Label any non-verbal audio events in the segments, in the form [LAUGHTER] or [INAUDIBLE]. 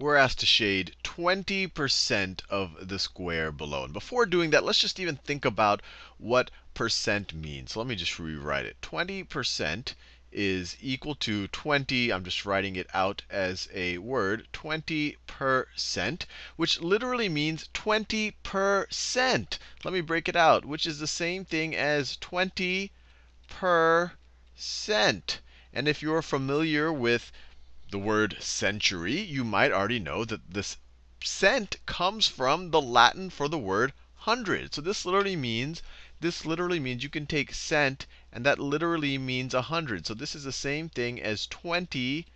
we're asked to shade 20% of the square below. And before doing that, let's just even think about what percent means. So let me just rewrite it. 20% is equal to 20, I'm just writing it out as a word, 20%, which literally means 20%. Let me break it out, which is the same thing as 20 percent. And if you're familiar with the word century, you might already know that this cent comes from the Latin for the word hundred. So this literally means this literally means you can take cent, and that literally means a 100. So this is the same thing as 20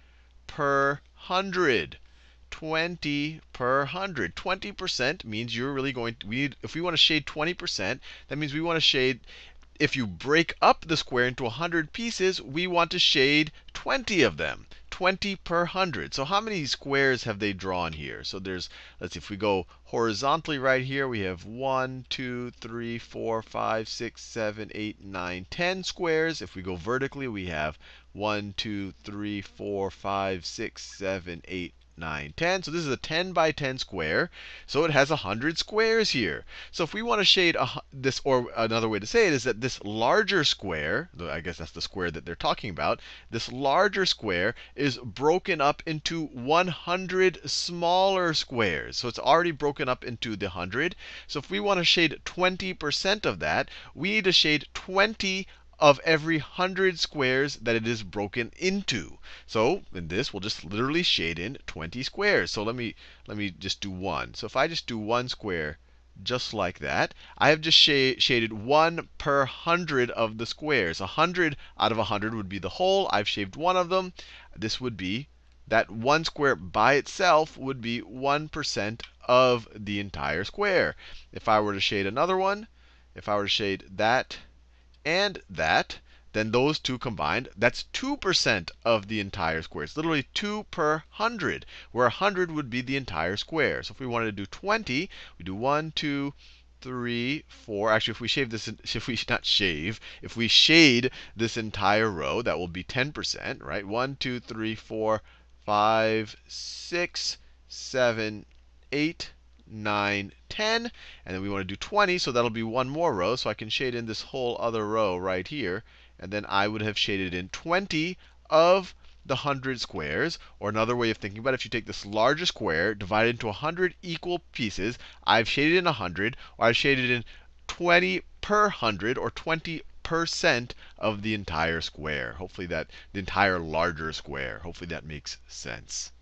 per hundred. 20 per 100. 20% means you're really going to, we need, if we want to shade 20%, that means we want to shade if you break up the square into 100 pieces, we want to shade 20 of them. 20 per 100. So how many squares have they drawn here? So there's, let's see, if we go horizontally right here, we have 1, 2, 3, 4, 5, 6, 7, 8, 9, 10 squares. If we go vertically, we have 1, 2, 3, 4, 5, 6, 7, 8, 9, 10. So this is a 10 by 10 square. So it has 100 squares here. So if we want to shade a, this, or another way to say it is that this larger square, I guess that's the square that they're talking about, this larger square is broken up into 100 smaller squares. So it's already broken up into the 100. So if we want to shade 20% of that, we need to shade 20 of every 100 squares that it is broken into. So in this, we'll just literally shade in 20 squares. So let me, let me just do one. So if I just do one square just like that, I have just sh shaded 1 per 100 of the squares. 100 out of 100 would be the whole. I've shaved one of them. This would be that one square by itself would be 1% of the entire square. If I were to shade another one, if I were to shade that and that, then those two combined, that's 2% of the entire square. It's literally 2 per 100, where 100 would be the entire square. So if we wanted to do 20, we do 1, 2, 3, 4. Actually, if we shave this, [LAUGHS] if we not shave, if we shade this entire row, that will be 10%, right? 1, 2, 3, 4, 5, 6, 7, 8, 9, 10. And then we want to do 20, so that'll be one more row. So I can shade in this whole other row right here. And then I would have shaded in 20 of the 100 squares. Or another way of thinking about it, if you take this larger square, divide it into 100 equal pieces, I've shaded in 100, or I've shaded in 20 per 100, or 20 percent of the entire square. Hopefully that, the entire larger square. Hopefully that makes sense.